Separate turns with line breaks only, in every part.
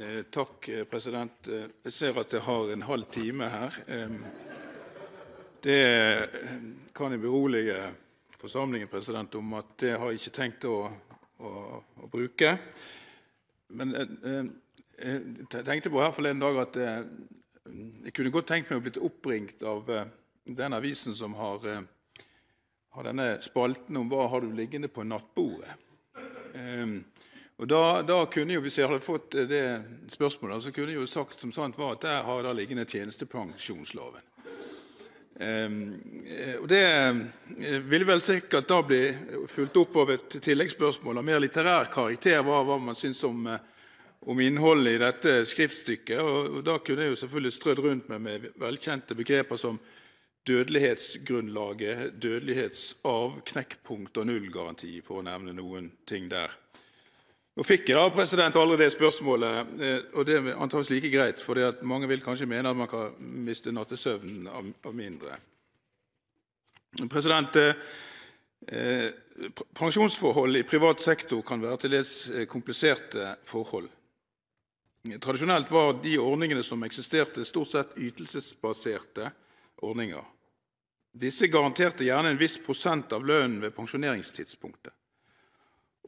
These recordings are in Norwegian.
Eh, takk, eh, president. Eh, jeg ser at jeg har en halv time her. Det kan jeg berolige forsamlingen president, om at det har jeg ikke tenkt å, å, å bruke. Men jeg tenkte på her forleden dag at jeg kunne godt tenkt meg å blitt oppringt av den avisen som har, har denne spalten om hva har du liggende på nattbordet. Og da, da, kunne jo, Hvis jeg hadde fått det spørsmålet, så kunne jeg jo sagt som sant var at der har da liggende tjenestepensjonsloven. Um, og Det eh, ville vel sikkert da bli fulgt opp av et tilleggsspørsmål av mer litterær karakter. Hva, hva man syns om, eh, om, innholdet i dette skriftstykket. Og, og Da kunne jeg jo selvfølgelig strødd rundt meg med velkjente begreper som dødelighetsgrunnlaget, dødelighetsarv, knekkpunkt og nullgaranti, for å nevne noen ting der. Nå fikk jeg da president, aldri det spørsmålet, eh, og det er antakeligvis like greit, for mange vil kanskje mene at man kan miste nattesøvnen av, mindre. President, eh, Pensjonsforhold i privat sektor kan være til dels eh, kompliserte forhold. Tradisjonelt var de ordningene som eksisterte, stort sett ytelsesbaserte ordninger. Disse garanterte gjerne en viss prosent av lønnen ved pensjoneringstidspunktet.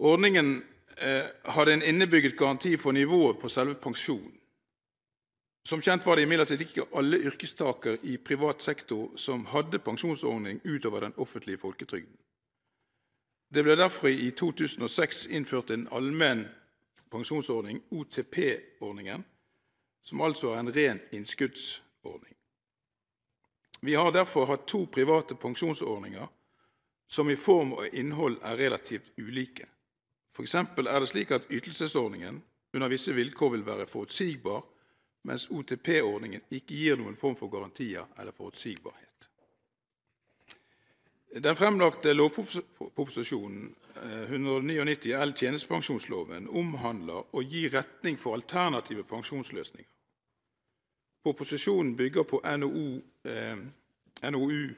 Ordningen Eh, hadde en innebygget garanti for nivået på selve pensjonen. Som kjent var det imidlertid ikke alle yrkestakere i privat sektor som hadde pensjonsordning utover den offentlige folketrygden. Det ble derfor i 2006 innført en allmenn pensjonsordning, OTP-ordningen, som altså er en ren innskuddsordning. Vi har derfor hatt to private pensjonsordninger som i form og innhold er relativt ulike. F.eks. er det slik at ytelsesordningen under visse vilkår vil være forutsigbar, mens OTP-ordningen ikke gir noen form for garantier eller forutsigbarhet. Den fremlagte lovproposisjonen 199 eh, L tjenestepensjonsloven omhandler og gir retning for alternative pensjonsløsninger. Proposisjonen bygger på NOU, eh, NOU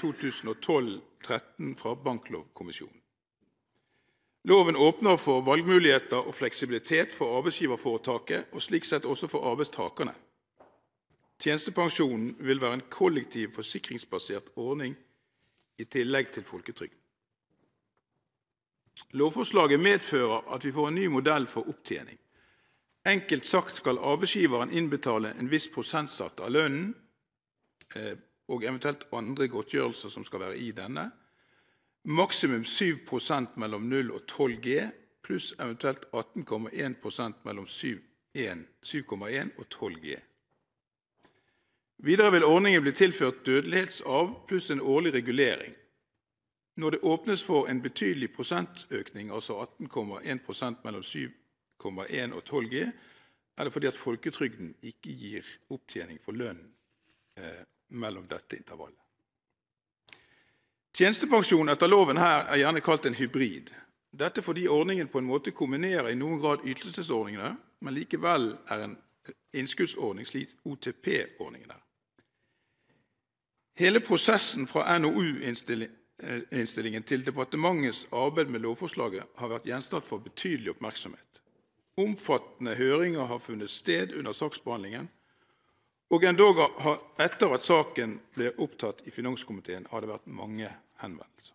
2012-13 eh, fra Banklovkommisjonen. Loven åpner for valgmuligheter og fleksibilitet for arbeidsgiverforetaket, og slik sett også for arbeidstakerne. Tjenestepensjonen vil være en kollektiv forsikringsbasert ordning i tillegg til folketrygden. Lovforslaget medfører at vi får en ny modell for opptjening. Enkelt sagt skal arbeidsgiveren innbetale en viss prosentsats av lønnen eh, og eventuelt andre godtgjørelser som skal være i denne, Maksimum 7% mellom 0 og 12 G, pluss eventuelt 18,1% mellom 7,1 og 12 G. Videre vil ordningen bli tilført dødelighetsarv pluss en årlig regulering. Når det åpnes for en betydelig prosentøkning, altså 18,1% mellom 7,1 og 12 G, er det fordi at folketrygden ikke gir opptjening for lønn eh, mellom dette intervallet. Tjenestepensjon etter loven her er gjerne kalt en hybrid. Dette fordi ordningen på en måte kombinerer i noen grad ytelsesordningene, men likevel er en innskuddsordning slik OTP-ordningen er. Hele prosessen fra NOU-innstillingen til departementets arbeid med lovforslaget har vært gjenstand for betydelig oppmerksomhet. Omfattende høringer har funnet sted under saksbehandlingen, og endog etter at saken ble opptatt i finanskomiteen, har det vært mange henvendelser.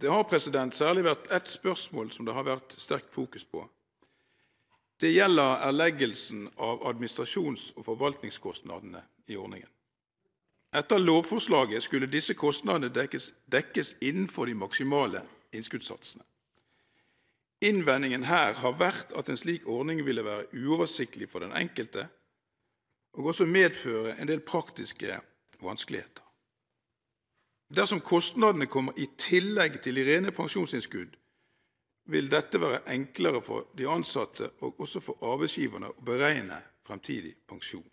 Det har president, særlig vært ett spørsmål som det har vært sterkt fokus på. Det gjelder erleggelsen av administrasjons- og forvaltningskostnadene i ordningen. Etter lovforslaget skulle disse kostnadene dekkes, dekkes innenfor de maksimale innskuddssatsene. Innvendingen her har vært at en slik ordning ville være uoversiktlig for den enkelte og også medføre en del praktiske vanskeligheter. Dersom kostnadene kommer i tillegg til de rene pensjonsinnskudd, vil dette være enklere for de ansatte og også for arbeidsgiverne å beregne fremtidig pensjon.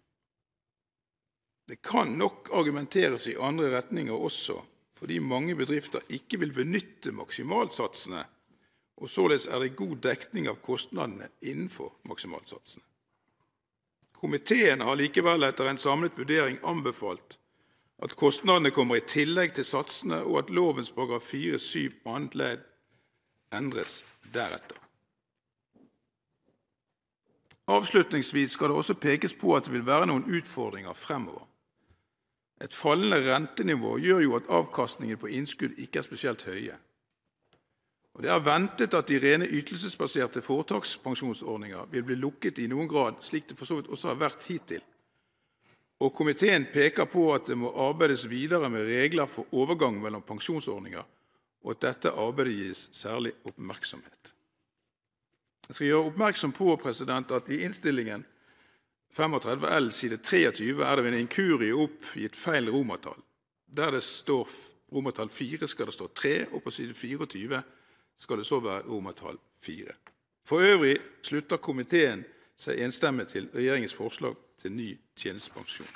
Det kan nok argumenteres i andre retninger også, fordi mange bedrifter ikke vil benytte maksimalsatsene, og således er det god dekning av kostnadene innenfor maksimalsatsene. Komiteen har likevel etter en samlet vurdering anbefalt at kostnadene kommer i tillegg til satsene, og at lovens paragraf 4-7 annet ledd endres deretter. Avslutningsvis skal det også pekes på at det vil være noen utfordringer fremover. Et fallende rentenivå gjør jo at avkastningen på innskudd ikke er spesielt høye. Og Det er ventet at de rene ytelsesbaserte foretakspensjonsordninger vil bli lukket i noen grad, slik det for så vidt også har vært hittil. Og Komiteen peker på at det må arbeides videre med regler for overgang mellom pensjonsordninger, og at dette arbeidet gis særlig oppmerksomhet. Jeg skal gjøre oppmerksom på at i innstillingen 35 L side 23 er det ved en inkurie oppgitt feil romertall. Der det står romertall 4, skal det stå 3, og på side 24 skal det så være romertall 4. For øvrig slutter komiteen seg enstemmig til regjeringens forslag til ny tjenestepensjon.